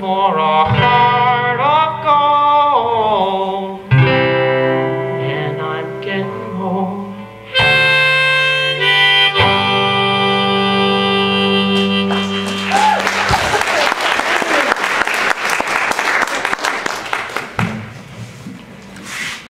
for a heart of gold.